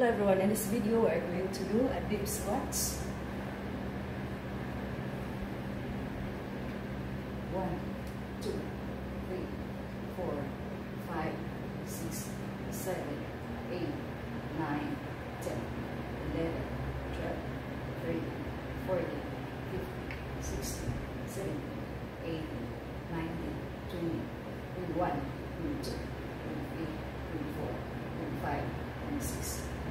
Hello everyone, in this video we are going to do a deep squats. One, two, three, four, five, six, seven, eight, nine, ten, eleven, twelve, thirteen, fourteen, fifteen, sixteen, seventeen, eighteen, nineteen, twenty, twenty-one, twenty-two, twenty-three, twenty-four, twenty-five, twenty-six.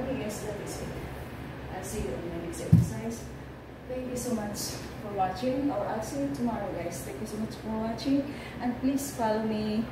Guys, that is it. I'll see you in the next exercise. Thank you so much for watching. Or I'll see you tomorrow guys. Thank you so much for watching. And please follow me